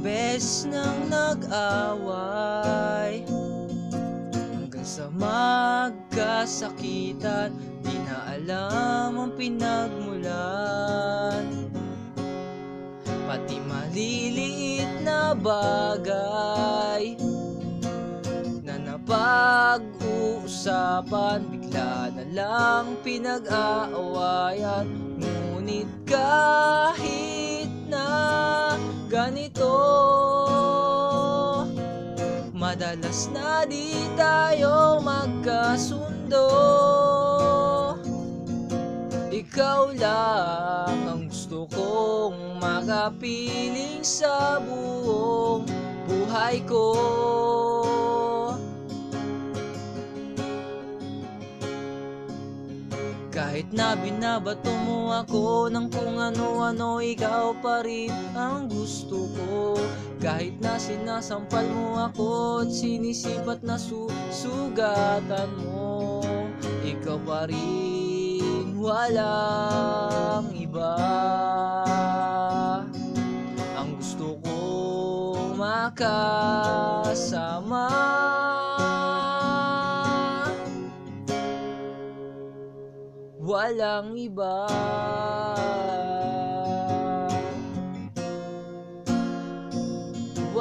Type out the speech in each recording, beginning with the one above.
beses nang nag-away. Hanggang sa magkasakitan Di na alam ang pinagmulan. Pati maliliit na bagay Na napag-uusapan Bigla na lang pinag-aawayan. Ngunit kahit na ganito. Madalas na di tayo magkasundo. Ikaw lang ang gusto kong makapiling sa buong buhay ko. Kahit na binabato mo ako ng kung ano-ano Ikaw pa rin ang gusto ko. Kahit na sinasampal mo ako At sinisipat na susugatan mo Ikaw pa rin walang iba. Ang gusto ko makasama. Walang iba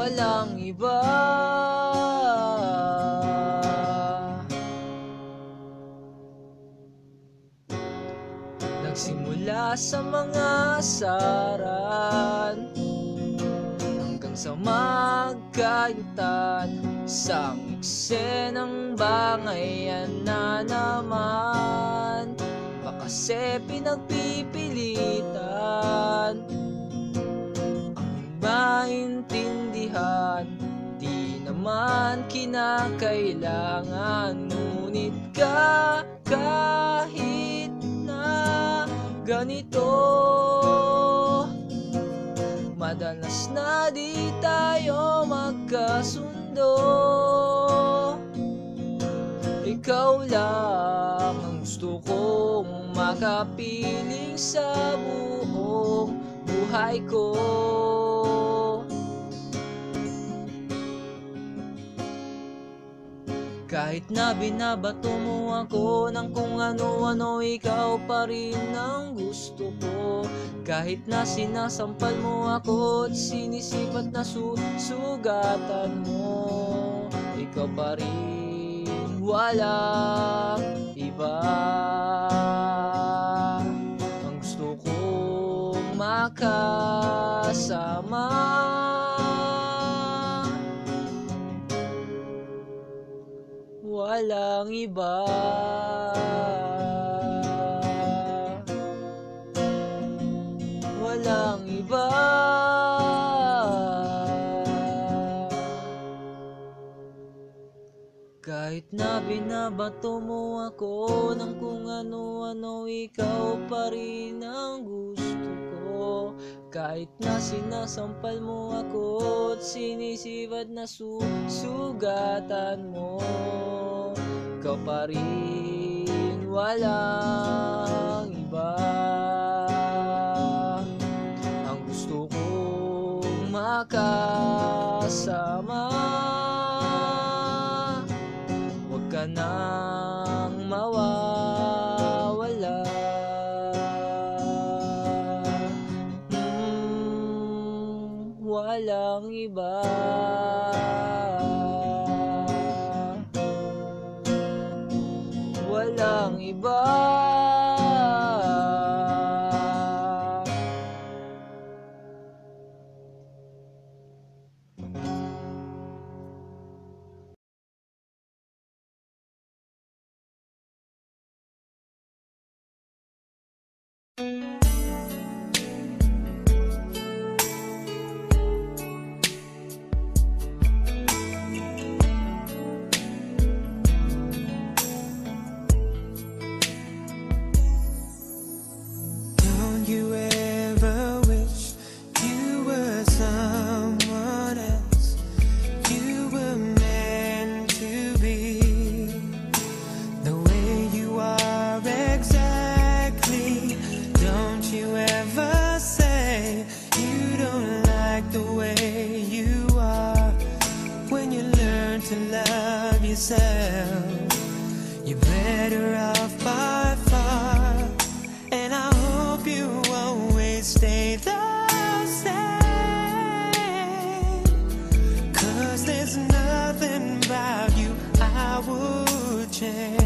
Walang iba. Nagsimula sa mga saran Hanggang sa magkayutan Isang eksenang bangayan na naman. Kasi pinagpipilitan. Ang maintindihan Di naman kinakailangan. Ngunit ka kahit na ganito Madalas na di tayo magkasundo. Ikaw lang ang gusto kong makapiling sa buong buhay ko Kahit na binabato mo ako ng kung ano-ano Ikaw pa rin ang gusto ko. Kahit na sinasampal mo ako At sinisipat na susugatan mo Ikaw pa rin walang iba Ang gusto kong makasama Walang iba. Walang iba. Kahit na binabato mo ako ng kung ano-ano Ikaw pa rin ang gusto ko. Kahit na sinasampal mo ako At sinisivad na susugatan mo Ikaw pa rin walang iba. Ang gusto kong makasama. Huwag ka nang mawawala ng iba. better off by far. And I hope you always stay the same. Cause there's nothing about you I would change.